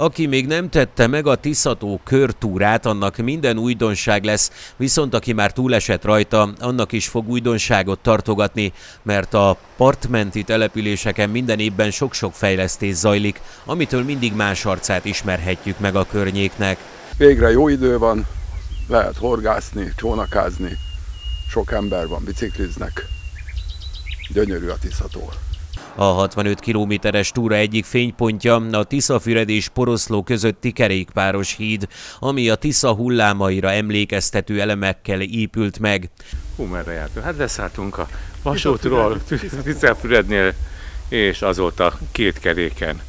Aki még nem tette meg a Tiszató körtúrát, annak minden újdonság lesz, viszont aki már túlesett rajta, annak is fog újdonságot tartogatni, mert a partmenti településeken minden évben sok-sok fejlesztés zajlik, amitől mindig más arcát ismerhetjük meg a környéknek. Végre jó idő van, lehet horgászni, csónakázni, sok ember van, bicikliznek. Gyönyörű a Tiszató. A 65 kilométeres túra egyik fénypontja a Tiszafüred és Poroszló közötti kerékpáros híd, ami a Tisza hullámaira emlékeztető elemekkel épült meg. Hú, merre jártunk? Hát leszálltunk a vasútról, Tiszafürednél, és azóta két keréken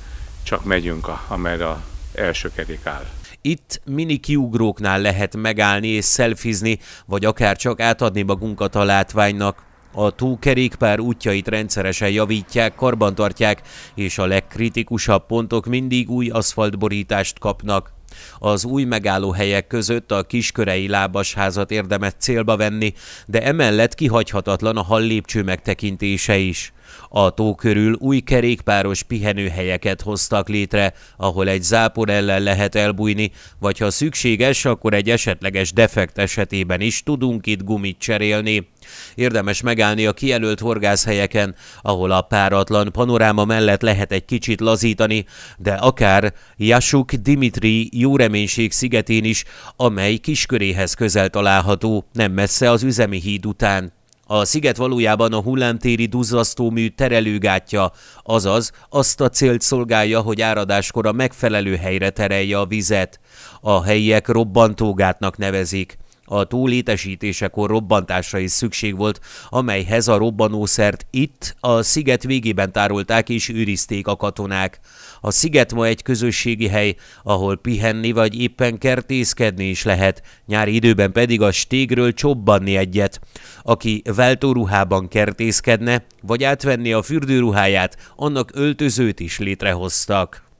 csak megyünk, amerre a első kerék áll. Itt mini kiugróknál lehet megállni és szelfizni, vagy akár csak átadni magunkat a látványnak. A túlkerékpár útjait rendszeresen javítják, karbantartják, és a legkritikusabb pontok mindig új aszfaltborítást kapnak. Az új megállóhelyek között a kiskörei lábasházat érdemes célba venni, de emellett kihagyhatatlan a hal lépcső megtekintése is. A tó körül új kerékpáros pihenőhelyeket hoztak létre, ahol egy zápor ellen lehet elbújni, vagy ha szükséges, akkor egy esetleges defekt esetében is tudunk itt gumit cserélni. Érdemes megállni a kijelölt horgászhelyeken, ahol a páratlan panoráma mellett lehet egy kicsit lazítani, de akár Jasuk Dimitri jó reménység szigetén is, amely kisköréhez közel található, nem messze az üzemi híd után. A sziget valójában a hullámtéri duzzasztómű terelőgátja, azaz azt a célt szolgálja, hogy áradáskor a megfelelő helyre terelje a vizet. A helyiek robbantógátnak nevezik. A túlétesítésekor robbantásra is szükség volt, amelyhez a robbanószert itt, a sziget végében tárolták és őrizték a katonák. A sziget ma egy közösségi hely, ahol pihenni vagy éppen kertészkedni is lehet, nyári időben pedig a stégről csobbanni egyet. Aki váltóruhában kertészkedne, vagy átvenni a fürdőruháját, annak öltözőt is létrehoztak.